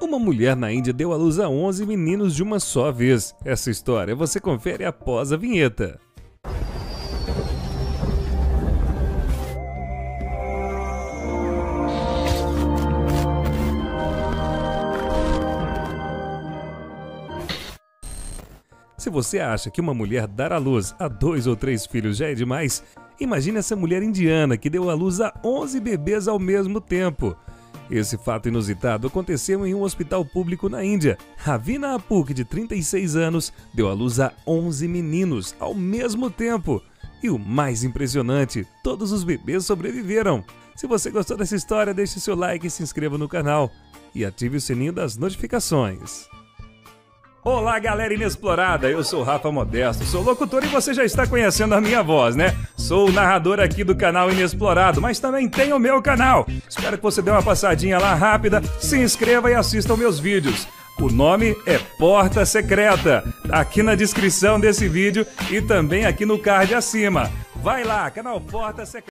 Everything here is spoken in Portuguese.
Uma mulher na Índia deu à luz a 11 meninos de uma só vez. Essa história você confere após a vinheta. Se você acha que uma mulher dar à luz a dois ou três filhos já é demais, imagine essa mulher indiana que deu à luz a 11 bebês ao mesmo tempo. Esse fato inusitado aconteceu em um hospital público na Índia. Ravina Apuk, de 36 anos, deu à luz a 11 meninos ao mesmo tempo. E o mais impressionante, todos os bebês sobreviveram. Se você gostou dessa história, deixe seu like e se inscreva no canal. E ative o sininho das notificações. Olá, galera inexplorada. Eu sou Rafa Modesto, sou locutor e você já está conhecendo a minha voz, né? Sou o narrador aqui do canal Inexplorado, mas também tem o meu canal. Espero que você dê uma passadinha lá rápida, se inscreva e assista aos meus vídeos. O nome é Porta Secreta, aqui na descrição desse vídeo e também aqui no card acima. Vai lá, canal Porta Secreta.